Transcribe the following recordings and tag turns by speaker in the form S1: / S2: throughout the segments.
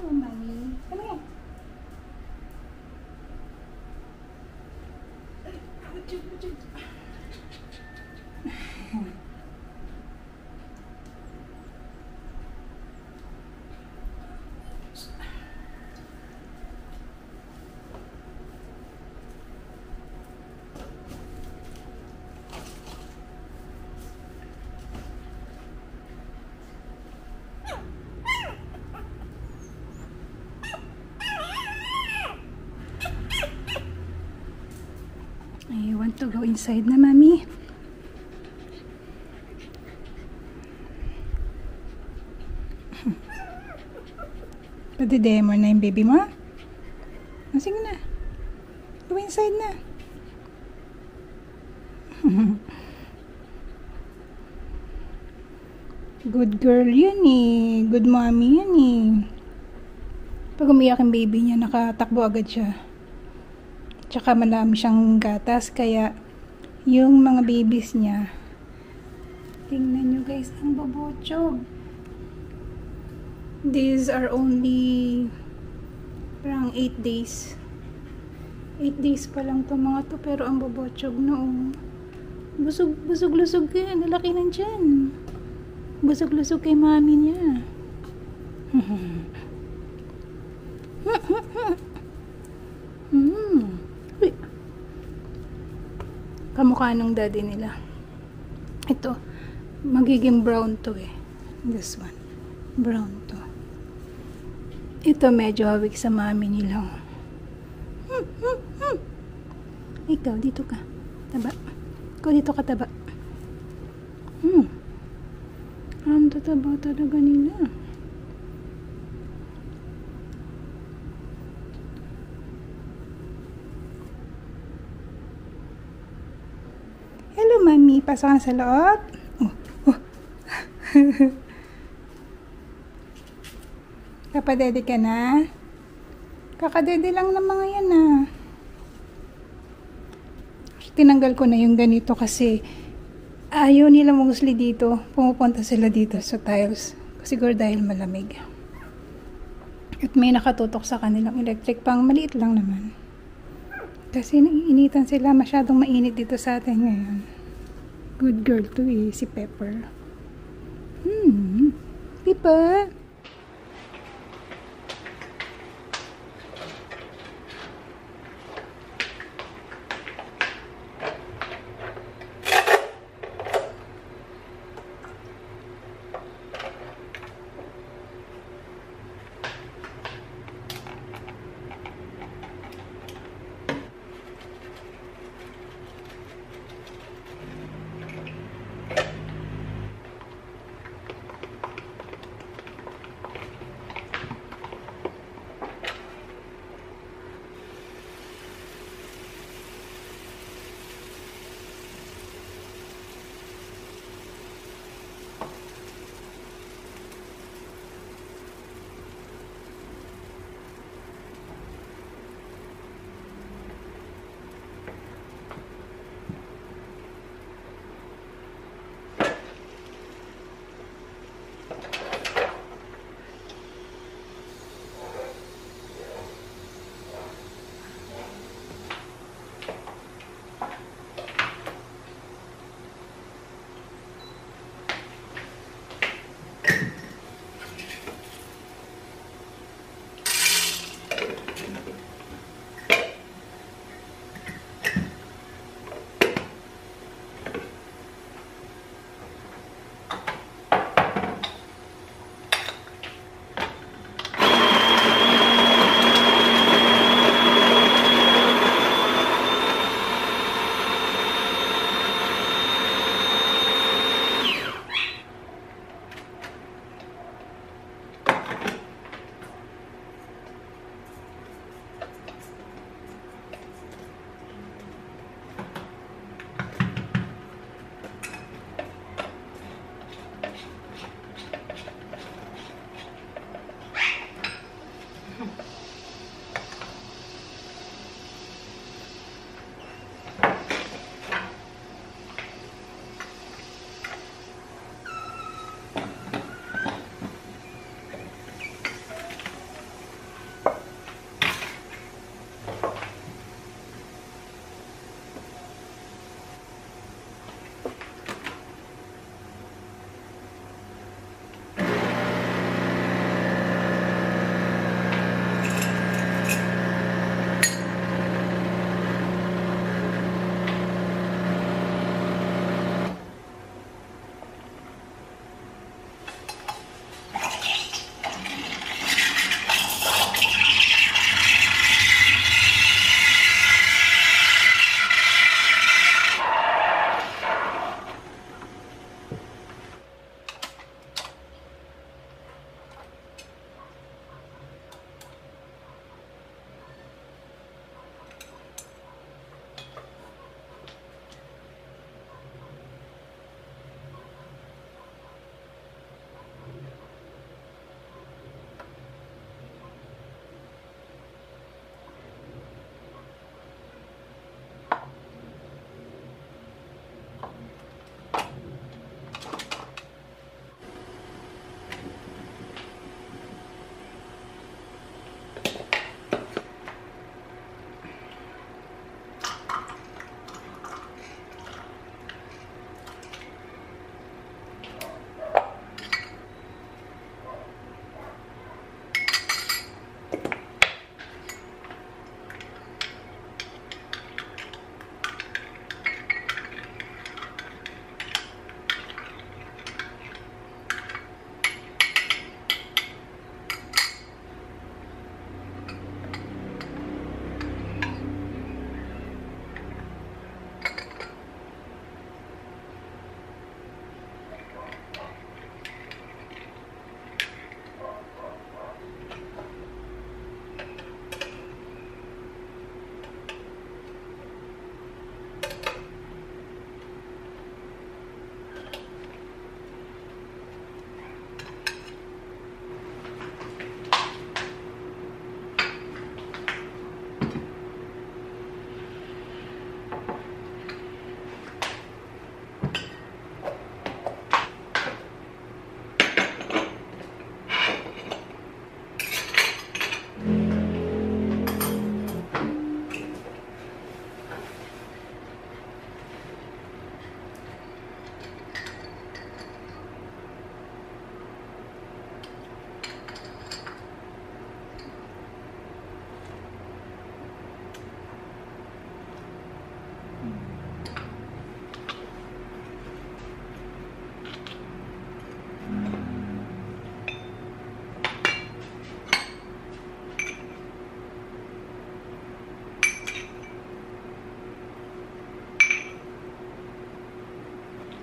S1: Oh, mommy. Come here. I want to go inside na, mami. Pwede-demo na yung baby mo? Sige na. Go inside na. Good girl yun eh. Good mommy yun eh. Pag umiyak yung baby niya, nakatakbo agad siya. Tsaka malami siyang gatas, kaya yung mga babies niya, tingnan nyo guys, ang babotsog. These are only parang 8 days. 8 days pa lang to mga to, pero ang babotsog oh. Busog, busog, lusog ka, nalaki ng dyan. Busog, lusog kay mami niya. Hmm. Kamukha ng daddy nila. Ito, magiging brown to eh. This one. Brown to. Ito medyo hawik sa mami nila. Hmm, hmm, hmm. Ikaw, dito ka. Taba. Ikaw dito ka taba. Hmm. Ang tataba talaga nila. Hello, Mami. Pasok ka sa loob. Oh, oh. Kapadede ka na? Kakadede lang ng mga yan ah. Tinanggal ko na yung ganito kasi ayaw nila mostly dito. Pumupunta sila dito sa tiles. Siguro dahil malamig. At may nakatutok sa kanilang electric pang maliit lang naman. Kasi naiinitan sila masyadong mainit dito sa atin ngayon. Good girl to eh, si Pepper. Hmm. Pipa.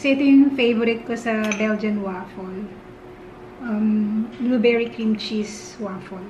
S1: Kasi ito yung favorite ko sa Belgian waffle. Um, blueberry cream cheese waffle.